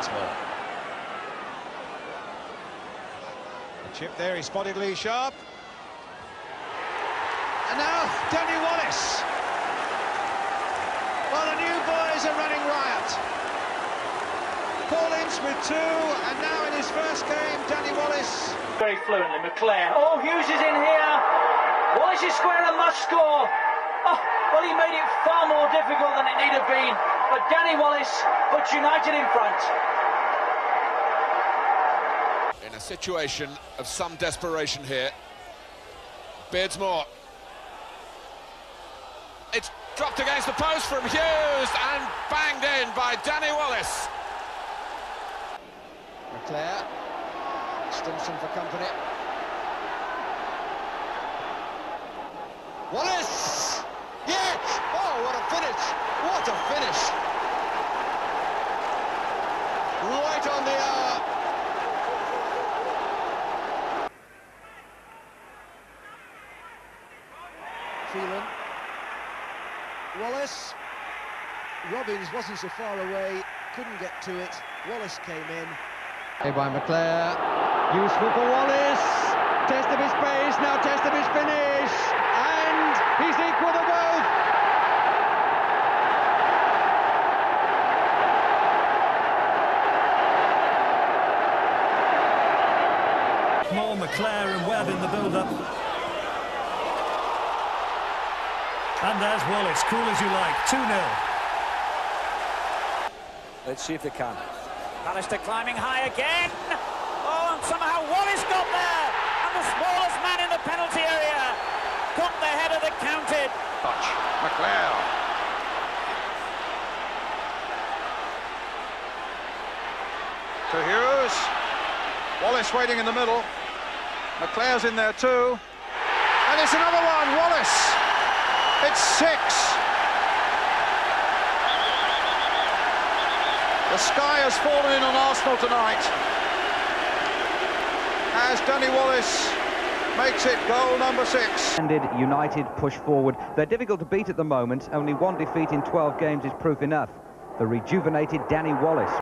Beardsmore. The chip there, he spotted Lee Sharpe. And now, Danny Wallace. Well, the new boys are running riot. Paul Ince with two, and now in his first game, Danny Wallace. Very fluently, McClair. Oh, Hughes is in here. Wallace is square and must score. Oh, well, he made it far more difficult than it need have been. But Danny Wallace puts United in front. In a situation of some desperation here, Beardsmore. It's dropped against the post from Hughes and banged in by Danny Wallace. McClair. Stimson for company. Wallace! Yes! Oh, what a finish! What a finish! Right on the hour. Phelan. Wallace. Robins wasn't so far away, couldn't get to it. Wallace came in. Hey by McClair. Useful for Wallace. Test of his pace, now test of his finish. And he's equal to both. More McClair and Webb in the build-up. And there's Wallace, cool as you like, 2-0. Let's see if they can. Bannister climbing high again. Oh, and somehow Wallace got there. And the smallest man in the penalty area got the header that counted. Touch. McLeod. to Hughes. Wallace waiting in the middle. McClair's in there too. And it's another one, Wallace. It's six. The sky has fallen in on Arsenal tonight. As Danny Wallace makes it goal number six. United push forward. They're difficult to beat at the moment. Only one defeat in 12 games is proof enough. The rejuvenated Danny Wallace.